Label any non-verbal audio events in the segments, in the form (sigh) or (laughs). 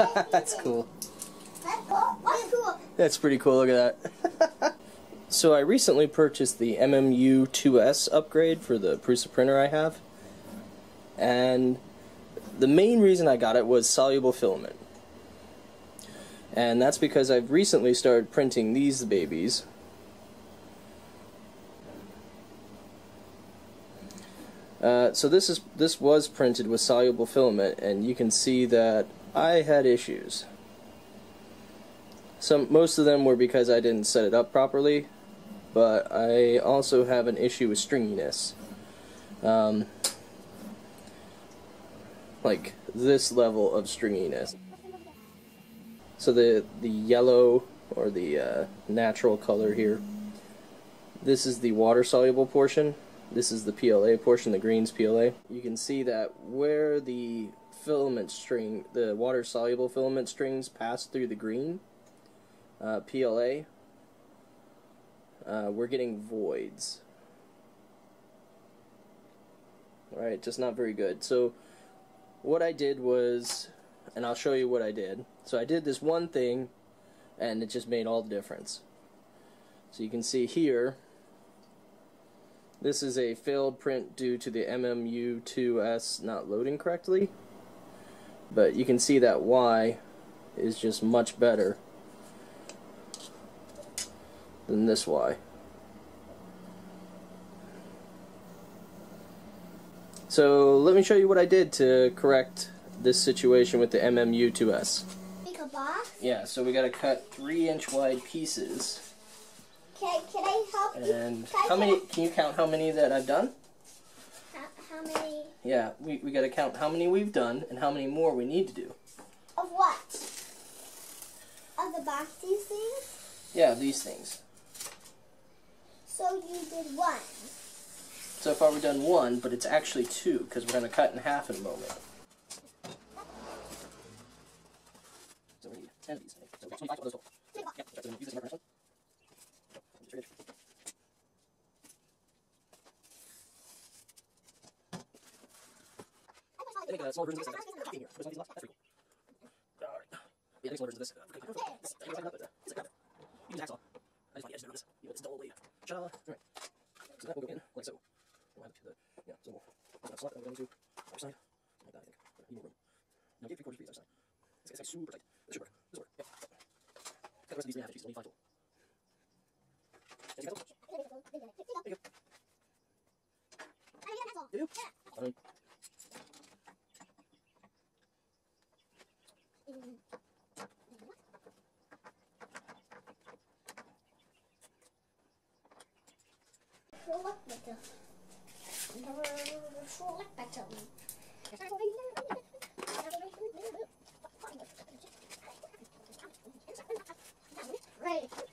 (laughs) That's cool. That's cool. What's cool? That's pretty cool. Look at that. (laughs) so I recently purchased the MMU 2S upgrade for the Prusa printer I have. And the main reason I got it was soluble filament. And that's because I've recently started printing these babies. Uh, so this is this was printed with soluble filament, and you can see that I had issues. Some most of them were because I didn't set it up properly, but I also have an issue with stringiness. Um, like this level of stringiness. So the the yellow or the uh, natural color here. This is the water soluble portion. This is the PLA portion, the greens PLA. You can see that where the filament string, the water soluble filament strings pass through the green uh, PLA, uh, we're getting voids. Alright, just not very good. So what I did was, and I'll show you what I did. So I did this one thing, and it just made all the difference. So you can see here, this is a failed print due to the MMU2S not loading correctly. But you can see that Y is just much better than this Y. So let me show you what I did to correct this situation with the MMU2S. Make a box. Yeah, so we got to cut three inch wide pieces. Can, can I help you? And Can I how many? Can you count how many that I've done? How, how many? Yeah, we we got to count how many we've done and how many more we need to do. Of what? Of the boxy things? Yeah, these things. So you did one. So far we've done one, but it's actually two because we're going to cut in half in a moment. So we need ten of these. So 25 of those total. Yeah, so use this marker next one. Just finish. I make uh, small versions of this. uh, in here. There's one of these. That's pretty cool. Alright. Yeah, make small versions of this. Uh, I but, uh. You can hacksaw. I just want the edges around this. You know, it's a dull blade. Cha. Alright. So that will go in like so. We'll have to the yeah. So we'll so slot that will go into our side like that. I think. But need more room. Now give three quarters for the other side. It's, it's like super tight. This should work. This will work. Yeah. Cut the rest of these in half inches. Only five total. As you cut them. There you go. You do. Fine. Select button. Select button. Right.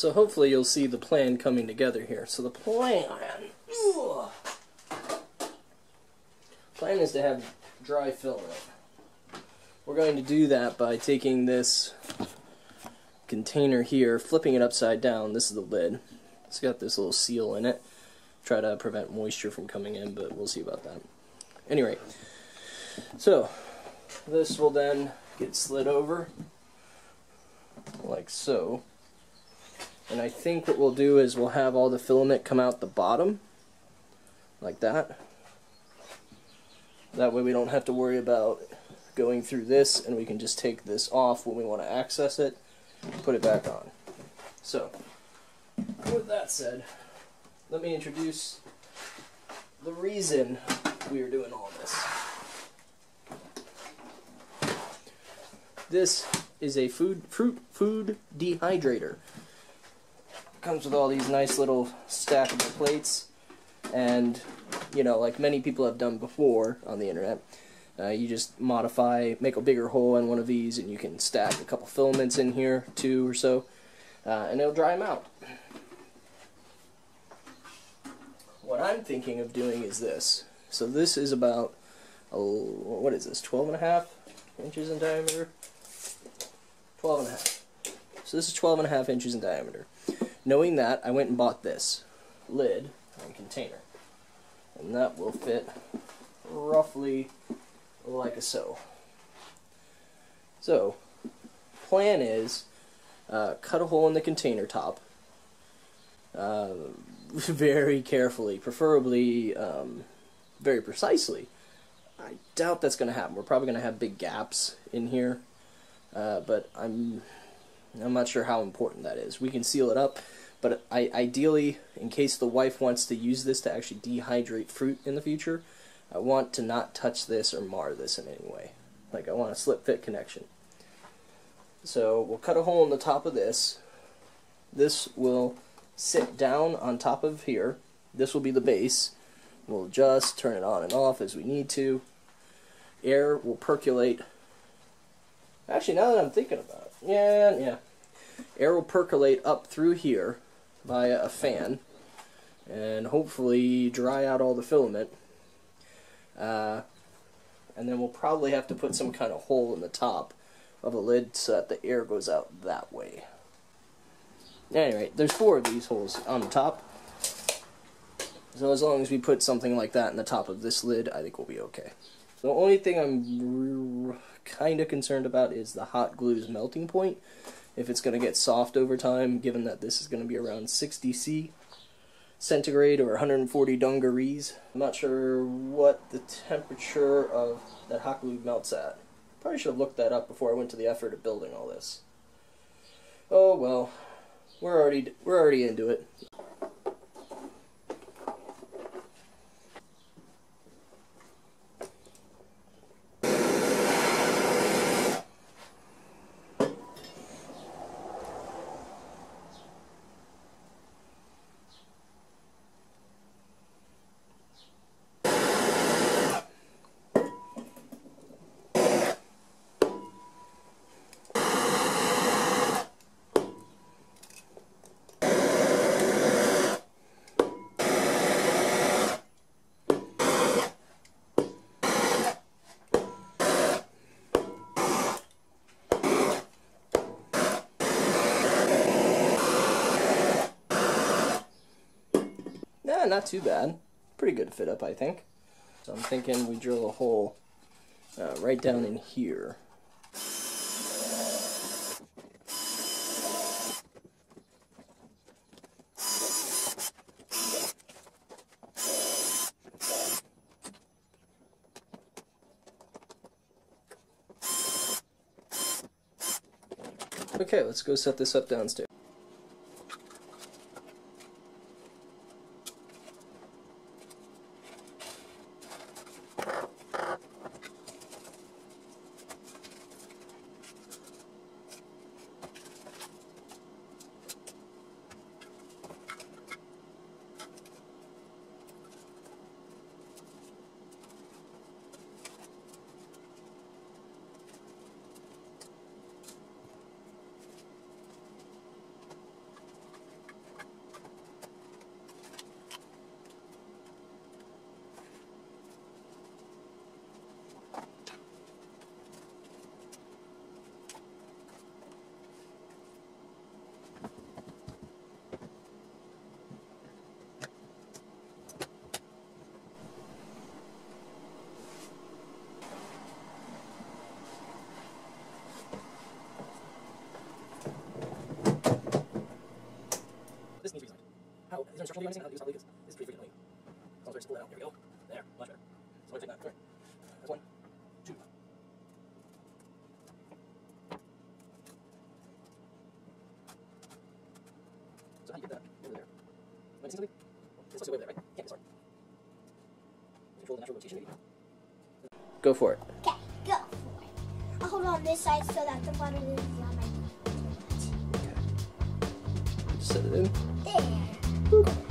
So hopefully you'll see the plan coming together here. So the plan, plan is to have dry filament. We're going to do that by taking this container here, flipping it upside down. This is the lid. It's got this little seal in it. Try to prevent moisture from coming in, but we'll see about that. Anyway, so this will then get slid over like so. And I think what we'll do is we'll have all the filament come out the bottom like that. That way we don't have to worry about going through this and we can just take this off when we want to access it, put it back on. So, with that said, let me introduce the reason we are doing all this. This is a food fruit food dehydrator. Comes with all these nice little stackable plates, and you know, like many people have done before on the internet, uh, you just modify, make a bigger hole in one of these, and you can stack a couple filaments in here, two or so, uh, and it'll dry them out. What I'm thinking of doing is this. So this is about, oh, what is this, 12 and a half inches in diameter? 12 and a half. So this is 12 and a half inches in diameter. Knowing that, I went and bought this lid and container. And that will fit roughly like a so. So, plan is uh, cut a hole in the container top uh, (laughs) very carefully, preferably um, very precisely. I doubt that's going to happen. We're probably going to have big gaps in here uh, but I'm I'm not sure how important that is. We can seal it up, but I, ideally, in case the wife wants to use this to actually dehydrate fruit in the future, I want to not touch this or mar this in any way. Like I want a slip fit connection. So we'll cut a hole in the top of this. This will sit down on top of here. This will be the base. We'll just turn it on and off as we need to. Air will percolate Actually, now that I'm thinking about it, yeah, yeah. Air will percolate up through here via a fan and hopefully dry out all the filament. Uh, and then we'll probably have to put some kind of hole in the top of the lid so that the air goes out that way. Anyway, there's four of these holes on the top. So as long as we put something like that in the top of this lid, I think we'll be okay. The only thing I'm kind of concerned about is the hot glue's melting point. If it's going to get soft over time, given that this is going to be around 60 C centigrade or 140 dungarees. I'm not sure what the temperature of that hot glue melts at. Probably should have looked that up before I went to the effort of building all this. Oh well, we're already we're already into it. Not too bad. Pretty good fit up, I think. So I'm thinking we drill a hole uh, right down in here. Okay, let's go set this up downstairs. I'll be understanding how to do Solid Lucas is pretty frequently. So I'll just pull that out. There we go. There. Much better. So we're going to take that. Three. That's one, two. So how do you get that over there? Am I missing something? It's supposed to go over there, right? Can't be sorry. Control the natural rotation, maybe? Go for it. Okay, go for it. I'll hold on this side so that the water is on my feet. Okay. Set it in. There. Ooh.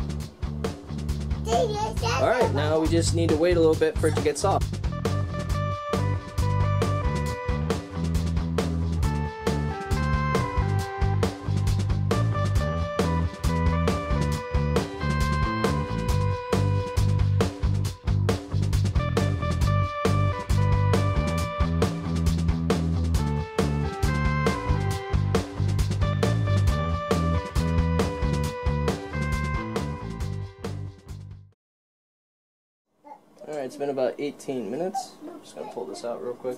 All right, now we just need to wait a little bit for it to get soft. Been about 18 minutes. Just gonna pull this out real quick.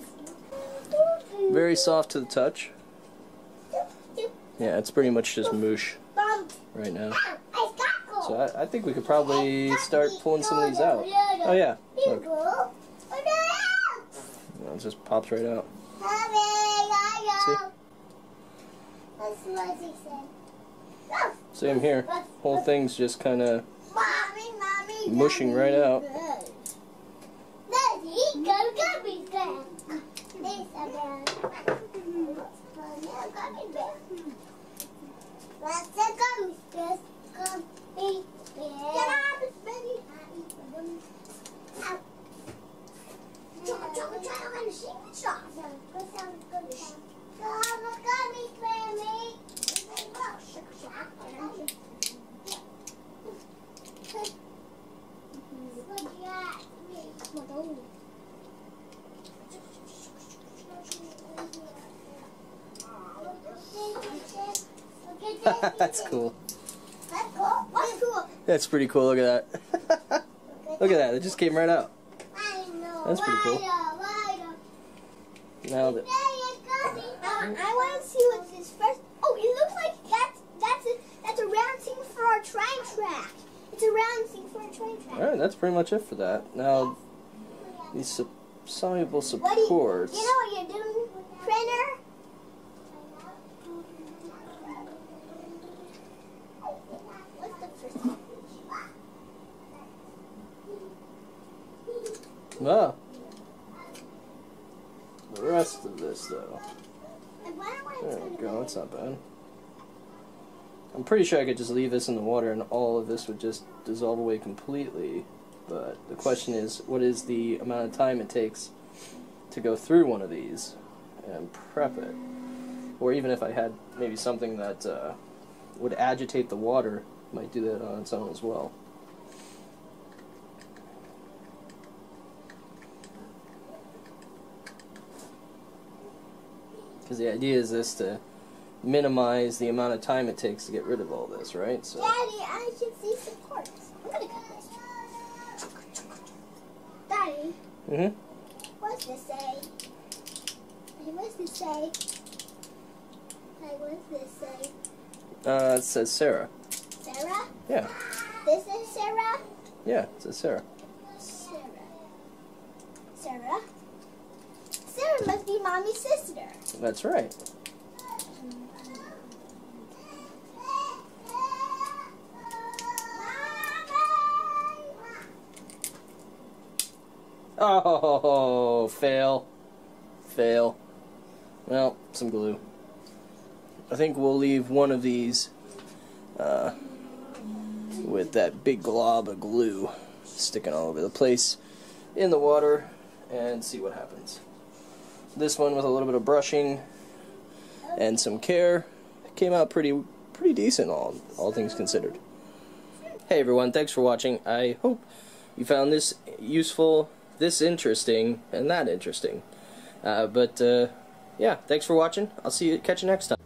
Very soft to the touch. Yeah, it's pretty much just moosh right now. So I, I think we could probably start pulling some of these out. Oh yeah, look, it just pops right out. See? That's what he said. Same here. Whole thing's just kind of Mushing right out. Daddy, go gummy bear. This again. Gummy bear. What's the gummy bear? Gummy bear. Get out of bed. Out. Choco, choco, choco, I'm gonna shake the shop. Go down, go down. Go have a gummy bear, me. Shake, shake. (laughs) That's cool. That's cool. What's cool? That's pretty cool. Look at that. (laughs) Look at that. It just came right out. That's pretty cool. Now that I want to see what's this first. Oh, it looks like that's that's a that's a round thing for our train track. It's a round thing for our train track. all right, that's pretty much it for that. Now these soluble What do you, supports. you know what you're doing, printer? What's the first one? Ah. The rest of this, though. I wonder what it's There we go. That's not bad. I'm pretty sure I could just leave this in the water and all of this would just dissolve away completely. But the question is, what is the amount of time it takes to go through one of these and prep it? Or even if I had maybe something that uh, would agitate the water, might do that on its own as well. Because the idea is this to minimize the amount of time it takes to get rid of all this, right? So Daddy, I can see supports. I'm gonna cut this. Daddy, Mm-hmm. what's this say? Hey, what's this say? Hey, what's this say? Uh, it says Sarah. Sarah? Yeah, This is Sarah? yeah, it says Sarah. Sarah. Sarah? Be mommy's sister. That's right. Oh, fail. Fail. Well, some glue. I think we'll leave one of these uh, with that big glob of glue sticking all over the place in the water and see what happens. This one with a little bit of brushing and some care came out pretty pretty decent all all things considered. Hey everyone, thanks for watching. I hope you found this useful, this interesting, and that interesting. Uh, but uh, yeah, thanks for watching. I'll see you catch you next time.